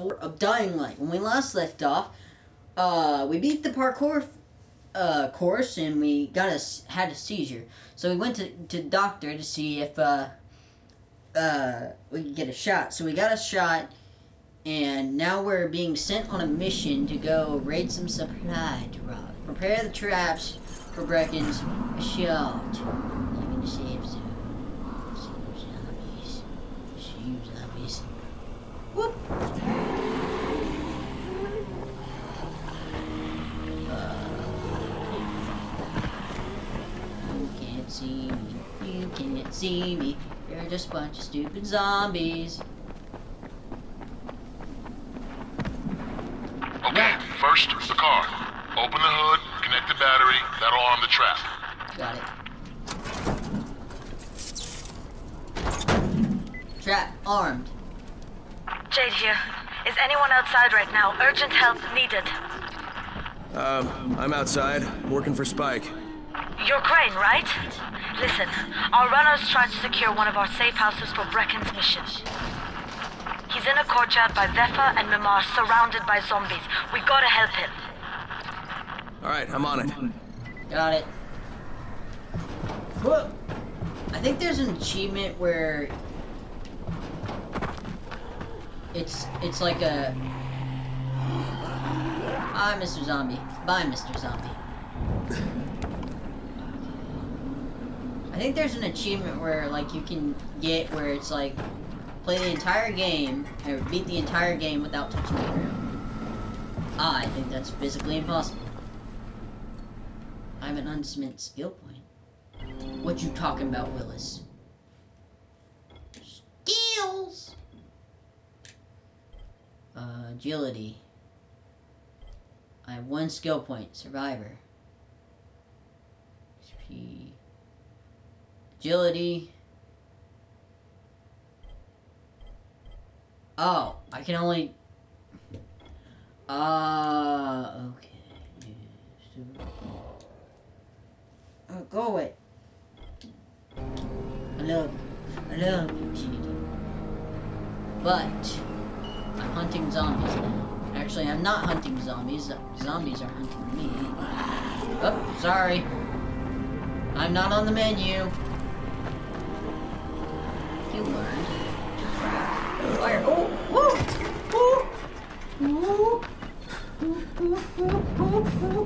4 of Dying Light. When we last left off, uh, we beat the parkour uh, course and we got a, had a seizure. So we went to, to doctor to see if uh, uh, we could get a shot. So we got a shot, and now we're being sent on a mission to go raid some supply drops. Prepare the traps for Brecken's some, some zombies. Save zombies. Whoop! See me. You can't see me. You're just a bunch of stupid zombies. Okay, first, the car. Open the hood, connect the battery, that'll arm the trap. Got it. Trap armed. Jade here. Is anyone outside right now? Urgent help needed. Um, I'm outside, working for Spike. You're Crane, right? Listen, our runner's trying to secure one of our safe houses for Brecken's mission. He's in a courtyard by Vefa and Mimar, surrounded by zombies. We gotta help him. Alright, I'm on it. Got it. Whoa. I think there's an achievement where it's it's like a Hi, Mr. Zombie. Bye, Mr. Zombie. I think there's an achievement where like you can get where it's like play the entire game or beat the entire game without touching the ground. I think that's physically impossible. I have an unspent skill point. What you talking about, Willis? Skills. Uh, agility. I have one skill point. Survivor. Agility. Oh, I can only. Uh, okay. Oh, go away. I love, I love you. But I'm hunting zombies now. Actually, I'm not hunting zombies. Zombies are hunting me. Oh, sorry. I'm not on the menu. You learned. Fire. Oh, whoa, whoa, whoa.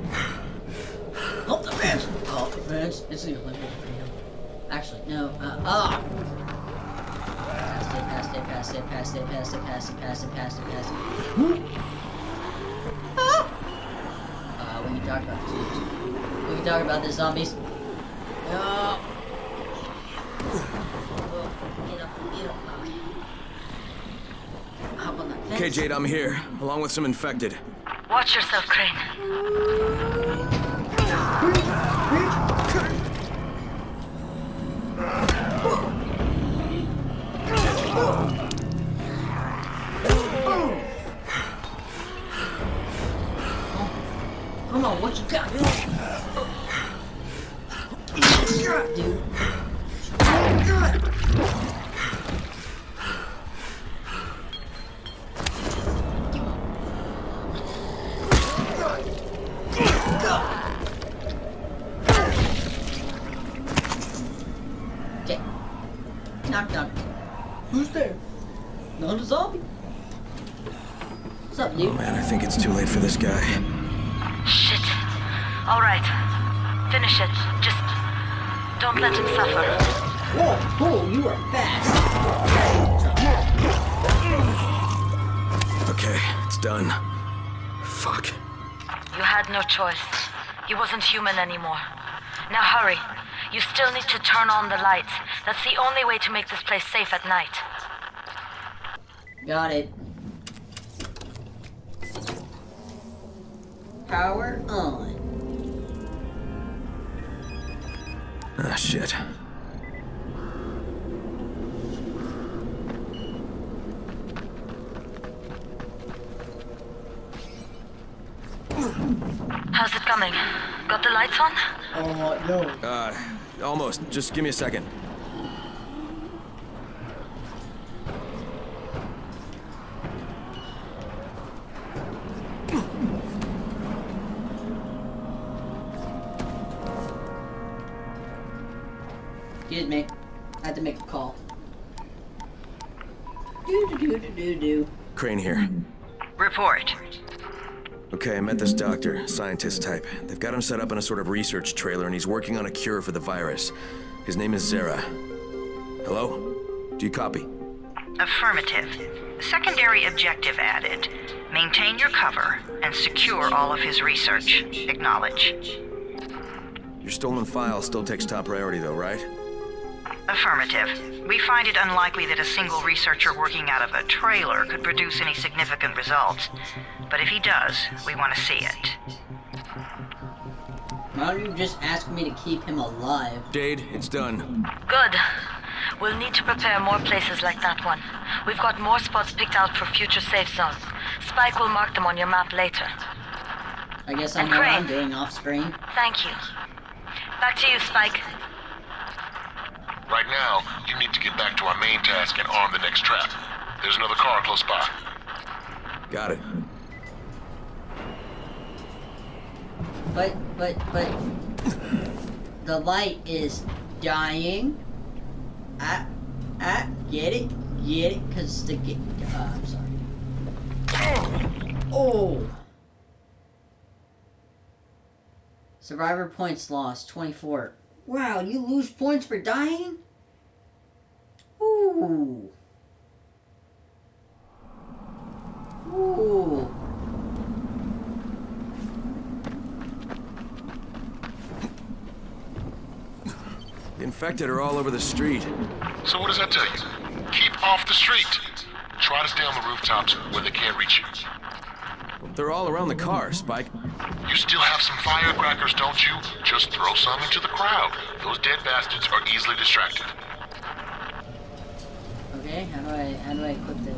Help the fence! Help the fence! It's the Olympic video. Actually, no. Uh, ah! Past it, past it, past it, past it, past it, past it, past it, past it, past it. Ah! Uh, we can talk about this. We can talk about the zombies. No! Oh, get up, get up. Hop on that fence. Okay, Jade, I'm here, along with some infected. Watch yourself, Crane. Not a zombie. What's up, Oh man, I think it's too late for this guy. Shit. All right. Finish it. Just don't let him suffer. Whoa, whoa, you are fast. Okay, it's done. Fuck. You had no choice. He wasn't human anymore. Now hurry. You still need to turn on the lights. That's the only way to make this place safe at night. Got it. Power on. Ah, shit. How's it coming? Got the lights on? Oh, no. Uh, almost. Just give me a second. Call. Do do do do do do. Crane here. Report. Okay, I met this doctor, scientist type. They've got him set up in a sort of research trailer, and he's working on a cure for the virus. His name is Zere. Hello? Do you copy? Affirmative. Secondary objective added. Maintain your cover and secure all of his research. Acknowledge. Your stolen file still takes top priority, though, right? Affirmative. We find it unlikely that a single researcher working out of a trailer could produce any significant results. But if he does, we want to see it. Why don't you just ask me to keep him alive? Jade, it's done. Good. We'll need to prepare more places like that one. We've got more spots picked out for future safe zones. Spike will mark them on your map later. I guess I And know what I'm Crane. doing off screen. Thank you. Back to you, Spike. Right now, you need to get back to our main task and arm the next trap. There's another car close by. Got it. But, but, but. The light is dying. Ah, ah, get it? Get it? Because the. ga- Uh, I'm sorry. Oh! Survivor points lost, 24. Wow, you lose points for dying? Ooh. Ooh. The infected are all over the street. So what does that tell you? Keep off the street. Try to stay on the rooftops where they can't reach you. They're all around the car, Spike. You still have some firecrackers, don't you? Just throw some into the crowd. Those dead bastards are easily distracted. Okay, how do I how do I equip the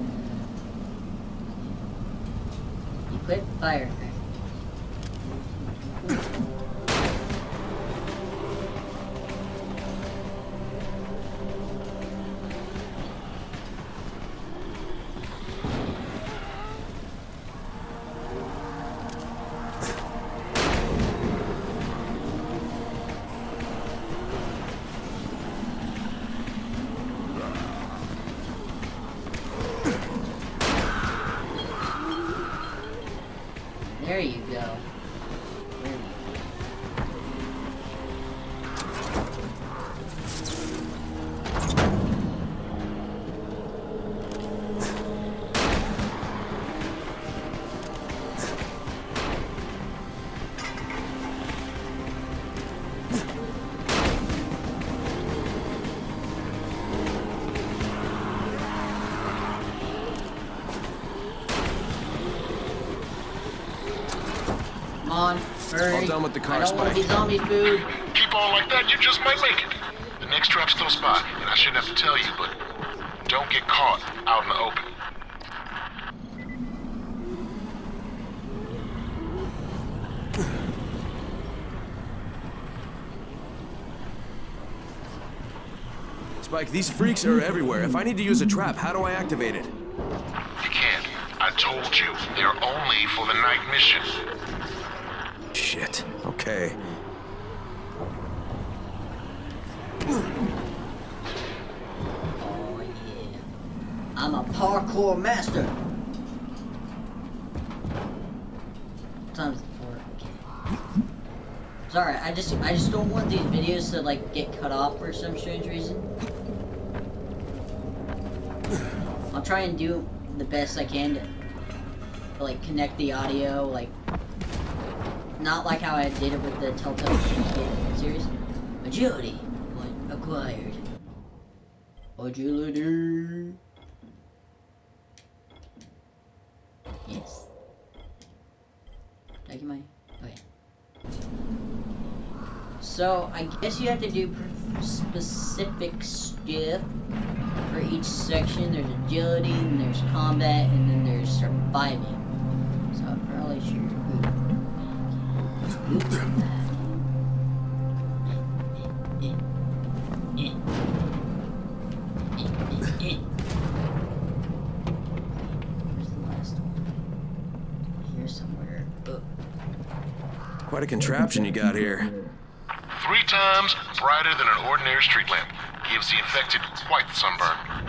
equip fire? Hurry. All done with the car, I don't want be Spike. zombie food. Keep on like that, you just might make it. The next trap's close by, and I shouldn't have to tell you, but don't get caught out in the open. Spike, these freaks are everywhere. If I need to use a trap, how do I activate it? You can't. I told you, they're only for the night mission. Okay. Oh yeah. I'm a parkour master. Times four. Okay. Sorry, I just I just don't want these videos to like get cut off for some strange reason. I'll try and do the best I can to like connect the audio, like not like how I did it with the Telltale series. Agility what acquired. Agility. Yes. I my okay. So I guess you have to do specific stuff for each section. There's agility, and there's combat, and then there's surviving. So I probably should. Quite a contraption you got here. Three times brighter than an ordinary street lamp. Gives the infected quite the sunburn.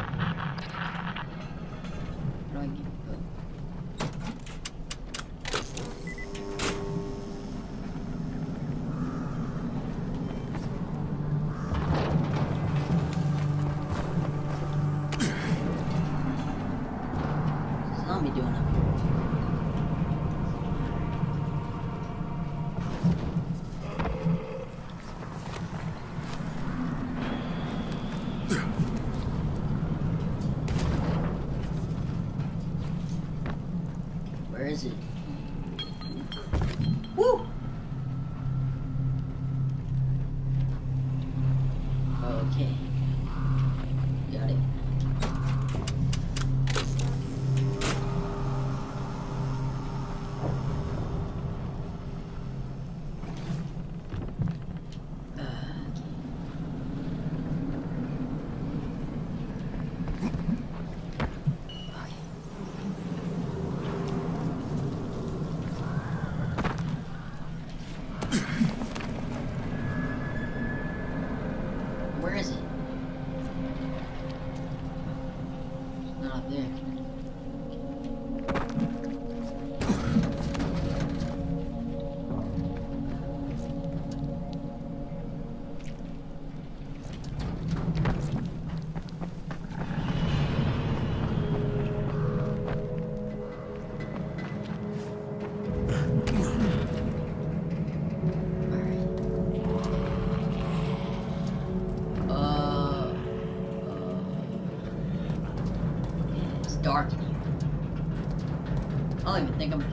Where is it? I don't even think I'm in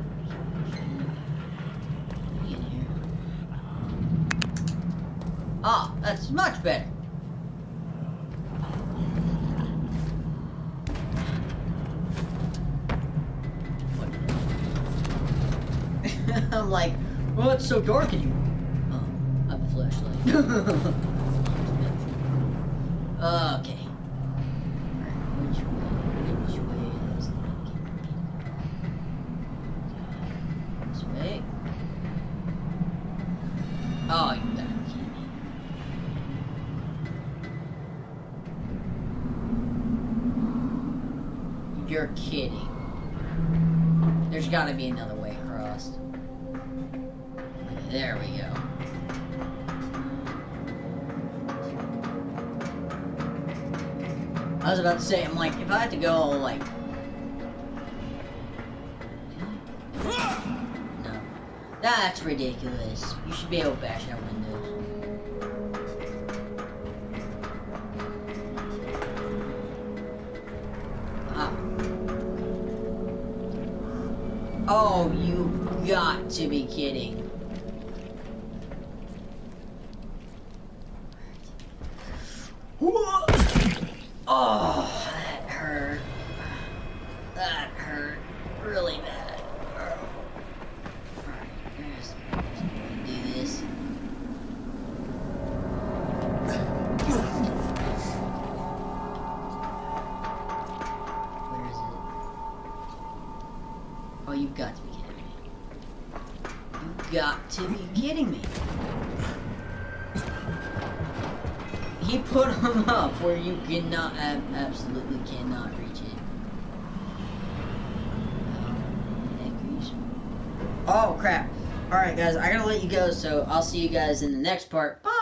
here. Ah, that's much better. I'm like, well, it's so dark in here. Oh, I have a flashlight. okay. Alright, gotta be another way across. There we go. I was about to say, I'm like, if I had to go, like. No. That's ridiculous. You should be able to bash windows. To be kidding. Oh, got to be kidding me. He put them up where you cannot, ab- absolutely cannot reach it. Oh, Oh crap. Alright guys, I gotta let you go, so I'll see you guys in the next part. Bye!